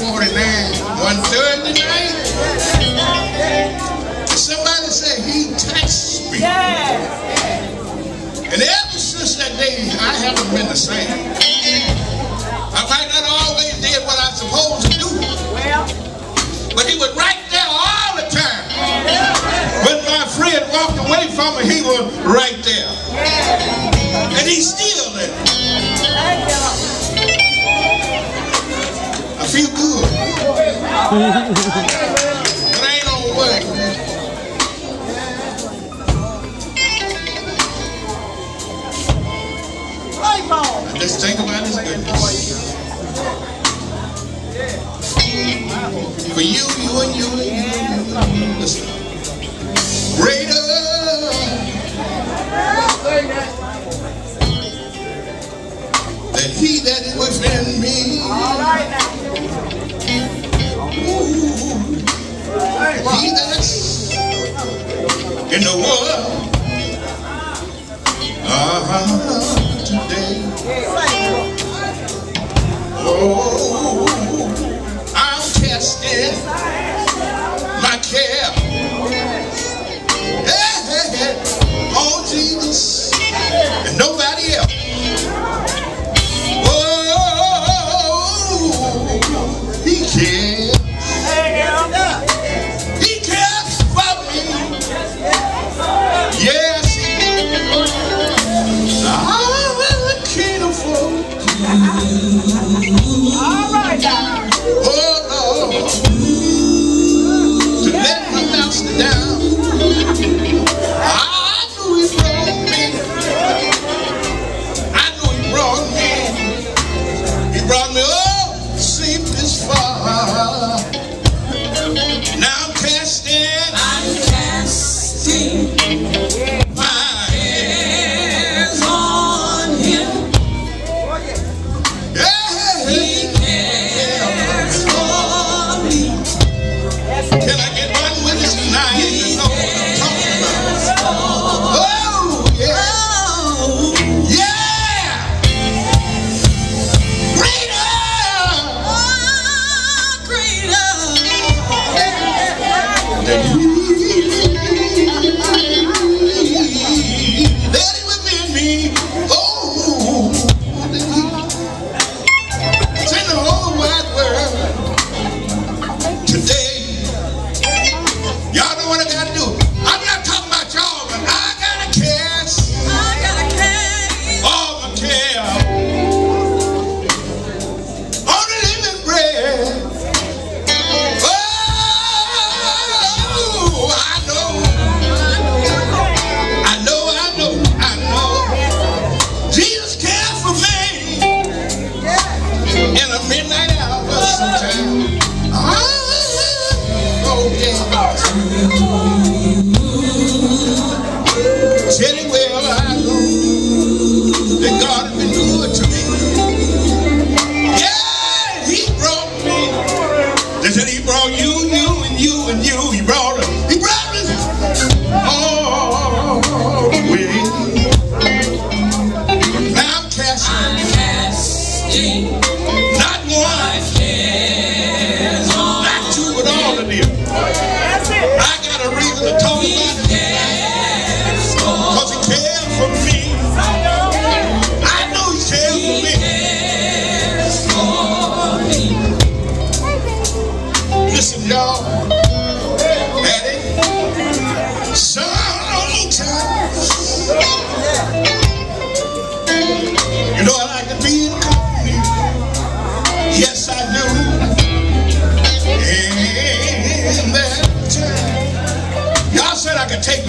149 on Thursday night. Somebody said he touched me. And ever since that day, I haven't been the same. I might not always did what I supposed to do. But he was right there all the time. When my friend walked away from me, he was right there. And he's still there. good. it ain't way. Let's think about this goodness. For you, you and you and you. Listen. Greater. That he that is within me. All right now. Jesus in the world. Uh-huh.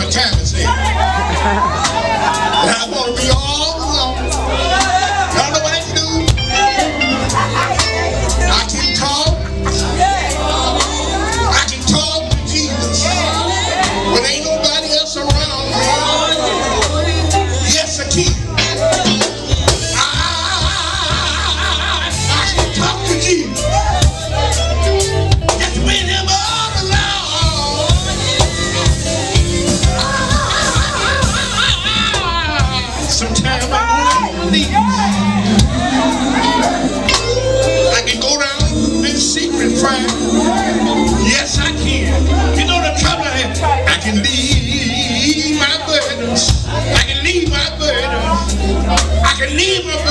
Travis. believer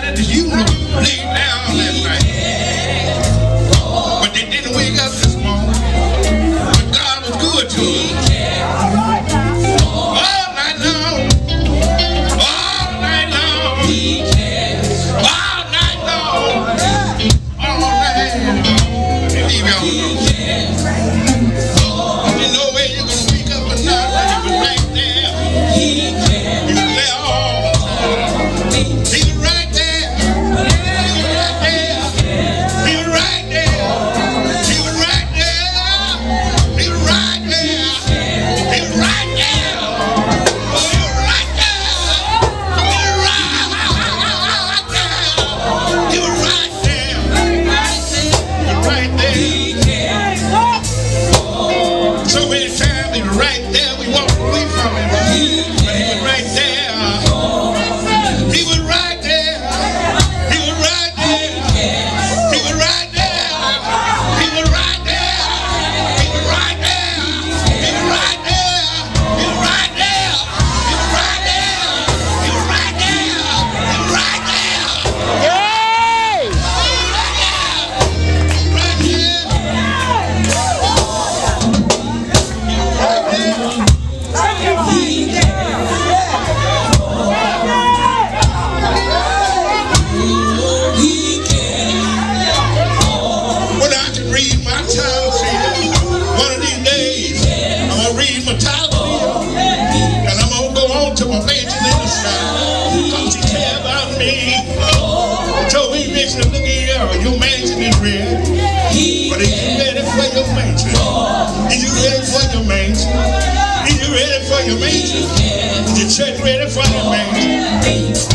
decided you lay down that night. mansion, look at here, your mansion is real. But are you ready for your mansion? Are you ready for your mansion? Are you ready for your mansion? Is your church ready for your mansion?